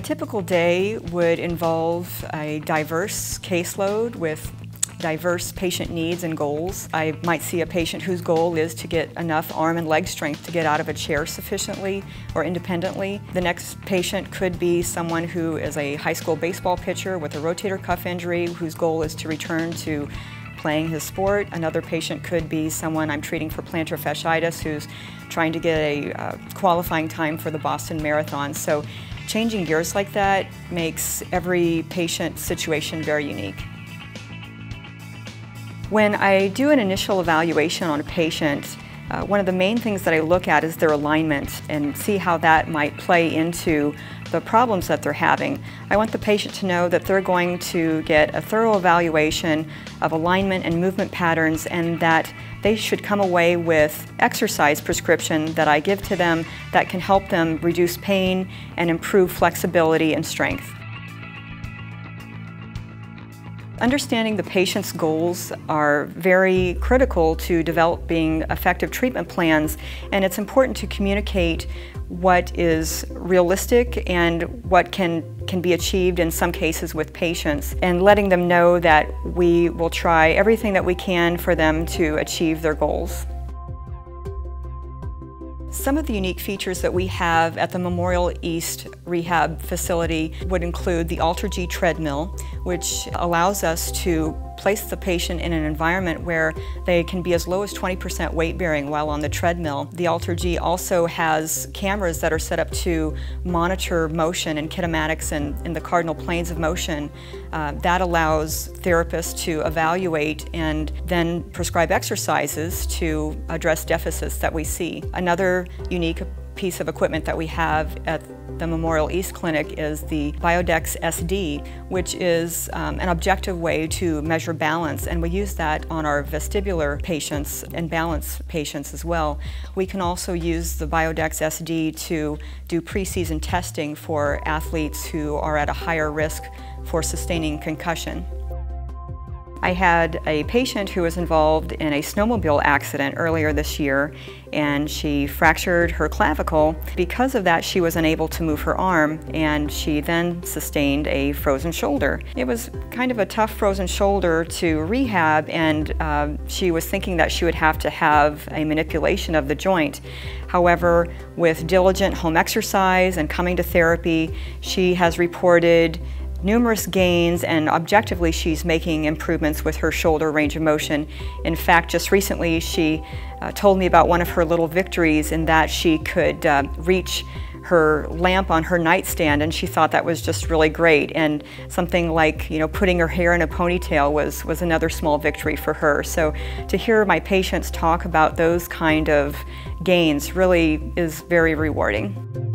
A typical day would involve a diverse caseload with diverse patient needs and goals. I might see a patient whose goal is to get enough arm and leg strength to get out of a chair sufficiently or independently. The next patient could be someone who is a high school baseball pitcher with a rotator cuff injury whose goal is to return to playing his sport. Another patient could be someone I'm treating for plantar fasciitis who's trying to get a uh, qualifying time for the Boston Marathon. So changing gears like that makes every patient situation very unique. When I do an initial evaluation on a patient, uh, one of the main things that I look at is their alignment and see how that might play into the problems that they're having. I want the patient to know that they're going to get a thorough evaluation of alignment and movement patterns and that they should come away with exercise prescription that I give to them that can help them reduce pain and improve flexibility and strength. Understanding the patient's goals are very critical to developing effective treatment plans and it's important to communicate what is realistic and what can, can be achieved in some cases with patients and letting them know that we will try everything that we can for them to achieve their goals. Some of the unique features that we have at the Memorial East Rehab Facility would include the AlterG treadmill, which allows us to place the patient in an environment where they can be as low as 20% weight bearing while on the treadmill. The AlterG also has cameras that are set up to monitor motion and kinematics and, in the cardinal planes of motion. Uh, that allows therapists to evaluate and then prescribe exercises to address deficits that we see. Another unique piece of equipment that we have at the Memorial East Clinic is the Biodex SD, which is um, an objective way to measure balance, and we use that on our vestibular patients and balance patients as well. We can also use the Biodex SD to do preseason testing for athletes who are at a higher risk for sustaining concussion. I had a patient who was involved in a snowmobile accident earlier this year and she fractured her clavicle. Because of that, she was unable to move her arm and she then sustained a frozen shoulder. It was kind of a tough frozen shoulder to rehab and uh, she was thinking that she would have to have a manipulation of the joint. However, with diligent home exercise and coming to therapy, she has reported numerous gains and objectively she's making improvements with her shoulder range of motion. In fact, just recently she uh, told me about one of her little victories in that she could uh, reach her lamp on her nightstand and she thought that was just really great and something like you know putting her hair in a ponytail was was another small victory for her so to hear my patients talk about those kind of gains really is very rewarding.